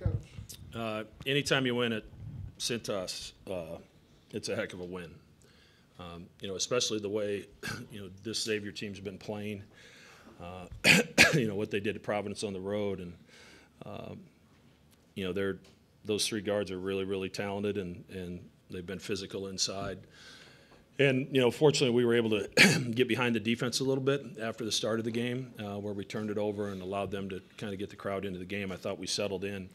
coach. Uh, anytime you win at Cintas, uh, it's a heck of a win. Um, you know, especially the way you know this Xavier team's been playing. Uh, you know what they did to Providence on the road, and um, you know they're those three guards are really really talented, and and they've been physical inside. And you know, fortunately, we were able to get behind the defense a little bit after the start of the game, uh, where we turned it over and allowed them to kind of get the crowd into the game. I thought we settled in,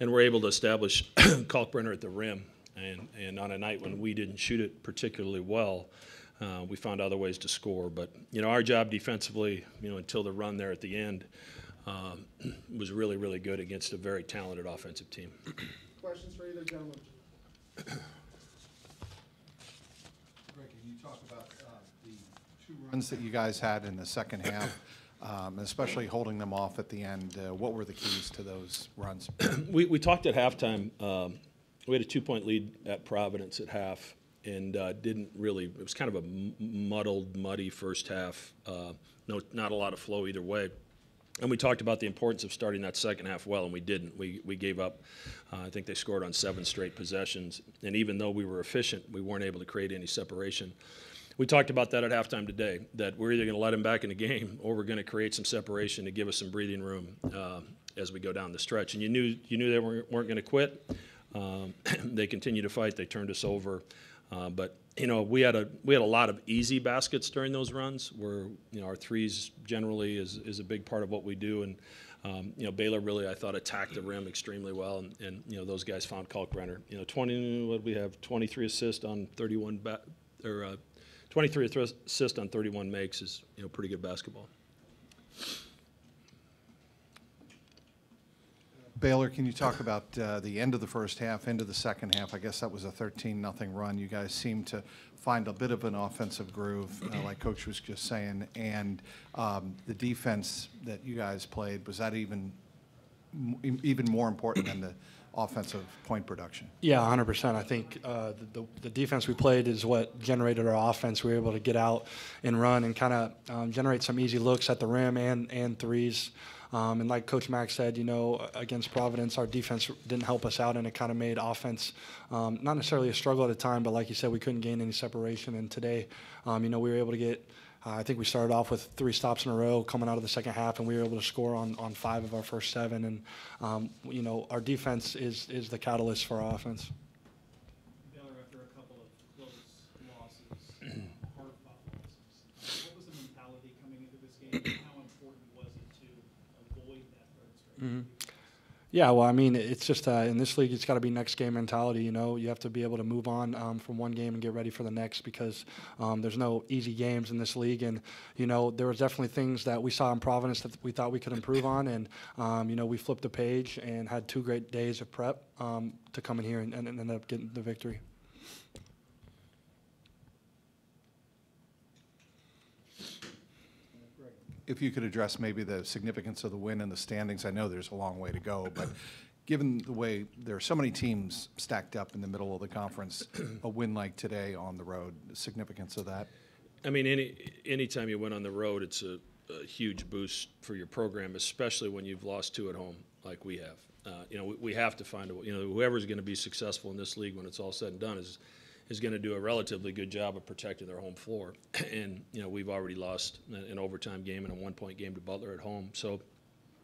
and were able to establish Kalkbrenner at the rim. And and on a night when we didn't shoot it particularly well, uh, we found other ways to score. But you know, our job defensively, you know, until the run there at the end, um, was really really good against a very talented offensive team. Questions for either gentleman? Talk about uh, the two runs that you guys had in the second half, um, especially holding them off at the end? Uh, What were the keys to those runs? we, we talked at halftime. Um, we had a two point lead at Providence at half and uh, didn't really, it was kind of a muddled, muddy first half. Uh, no, not a lot of flow either way. And we talked about the importance of starting that second half well, and we didn't. We, we gave up, uh, I think they scored on seven straight possessions. And even though we were efficient, we weren't able to create any separation. We talked about that at halftime today, that we're either going to let them back in the game or we're going to create some separation to give us some breathing room uh, as we go down the stretch. And you knew, you knew they weren't, weren't going to quit. Um, they continued to fight. They turned us over. Uh, but you know, we had a we had a lot of easy baskets during those runs, where you know our threes generally is is a big part of what we do, and um, you know Baylor really I thought attacked the rim extremely well, and, and you know those guys found Kalkbrenner. You know, 20 what we have 23 assists on 31 ba- or uh, 23 assists on 31 makes is you know pretty good basketball. Baylor, can you talk about uh, the end of the first half, into the second half? I guess that was a 13 nothing run. You guys seemed to find a bit of an offensive groove, uh, like Coach was just saying, and um, the defense that you guys played was that even m- even more important than the offensive point production? Yeah, 100%. I think uh, the, the, the defense we played is what generated our offense. We were able to get out and run and kind of um, generate some easy looks at the rim and, and threes. Um, and like Coach Mack said, you know, against Providence, our defense didn't help us out, and it kind of made offense um, not necessarily a struggle at the time, but like you said, we couldn't gain any separation. And today, um, you know, we were able to get. Uh, I think we started off with three stops in a row coming out of the second half, and we were able to score on, on five of our first seven. And um, you know, our defense is is the catalyst for our offense. Baylor, after a couple of close losses, losses, what was the mentality coming into this game? How important was it to avoid Mhm. Yeah, well, I mean, it's just uh, in this league, it's got to be next game mentality. You know, you have to be able to move on um, from one game and get ready for the next because um, there's no easy games in this league. And you know, there was definitely things that we saw in Providence that we thought we could improve on, and um, you know, we flipped the page and had two great days of prep um, to come in here and, and end up getting the victory. If you could address maybe the significance of the win and the standings, I know there's a long way to go, but given the way there are so many teams stacked up in the middle of the conference, a win like today on the road, the significance of that? I mean, any anytime you win on the road, it's a, a huge boost for your program, especially when you've lost two at home like we have. Uh, you know, we, we have to find a you know whoever's going to be successful in this league when it's all said and done is is going to do a relatively good job of protecting their home floor. And you know, we've already lost an overtime game and a one point game to Butler at home, so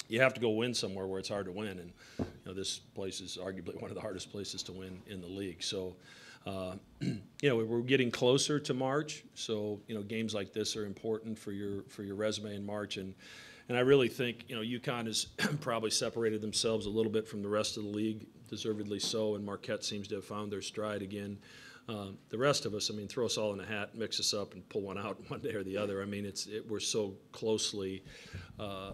you have to go win somewhere where it's hard to win. And you know, this place is arguably one of the hardest places to win in the league. So. Uh, you know, we're getting closer to March, so you know games like this are important for your for your resume in March, and and I really think you know UConn has probably separated themselves a little bit from the rest of the league, deservedly so, and Marquette seems to have found their stride again. Um, the rest of us, I mean, throw us all in a hat, mix us up, and pull one out one day or the other. I mean, it's it, we're so closely. Uh,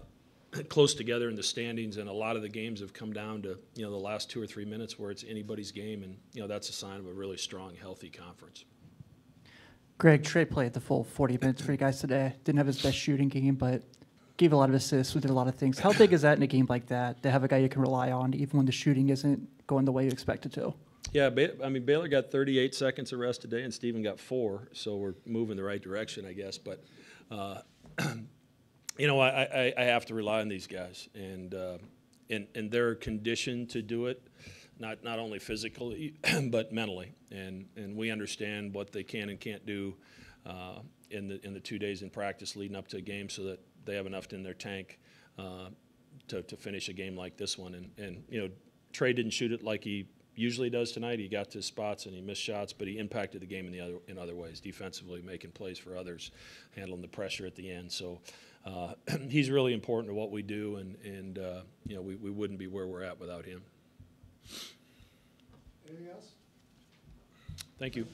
close together in the standings, and a lot of the games have come down to you know the last two or three minutes where it's anybody's game, and you know that's a sign of a really strong, healthy conference. Greg Trey played the full 40 minutes for you guys today. Didn't have his best shooting game, but gave a lot of assists. We did a lot of things. How big is that in a game like that to have a guy you can rely on, even when the shooting isn't going the way you expect it to? Yeah, ba- I mean Baylor got 38 seconds of rest today, and Steven got four, so we're moving the right direction, I guess. But uh, you know, I, I, I, have to rely on these guys, and uh, and, and they're conditioned to do it, not, not only physically, but mentally. And, and we understand what they can and can't do uh, in the, in the two days in practice leading up to a game so that they have enough in their tank uh, to, to finish a game like this one. And, and, you know, Trey didn't shoot it like he usually does tonight. He got to his spots and he missed shots, but he impacted the game in the other in other ways, defensively, making plays for others, handling the pressure at the end. So uh, he's really important to what we do, and and uh, you know we, we wouldn't be where we're at without him. Anything else? Thank you.